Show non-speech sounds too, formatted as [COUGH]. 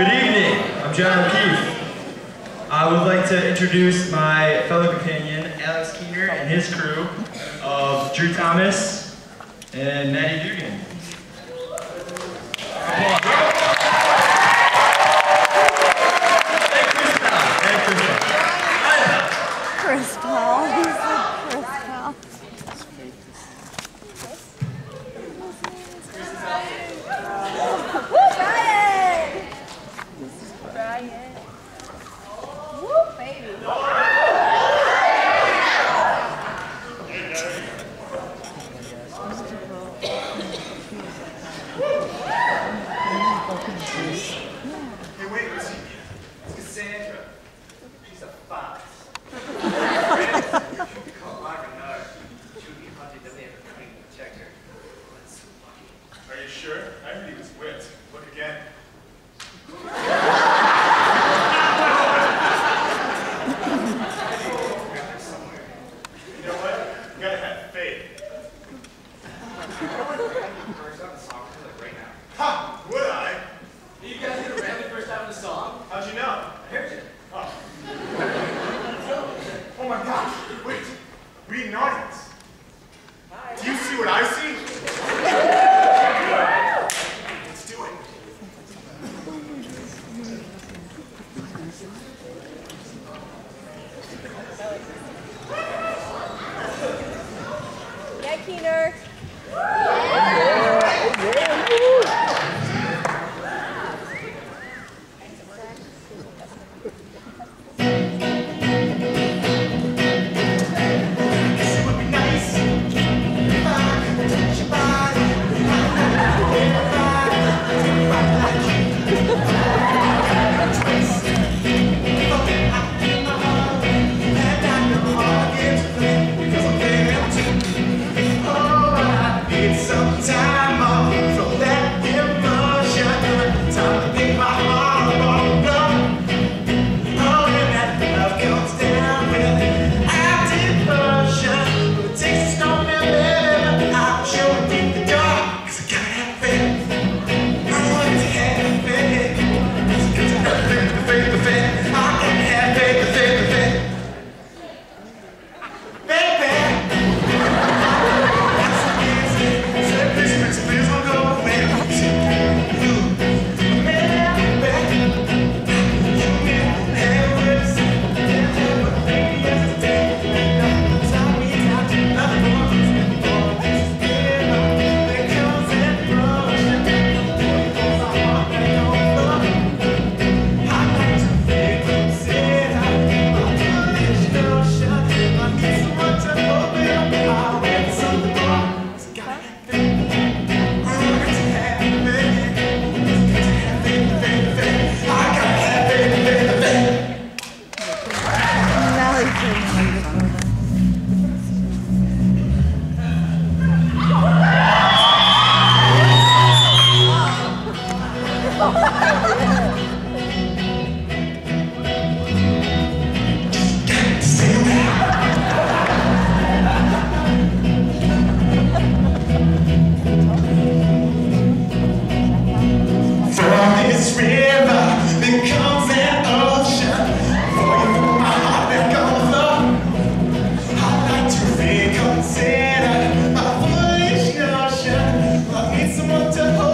Good evening, I'm John O'Keefe. I would like to introduce my fellow companion, Alex Keener, and his crew of Drew Thomas and Maddie Dugan. Chris Paul. [LAUGHS] Chris Paul. Chris is. Texas. my gosh, wait, we need an audience. Hi. Do you see what I see? Let's do it. Yeah, Keener. 最后。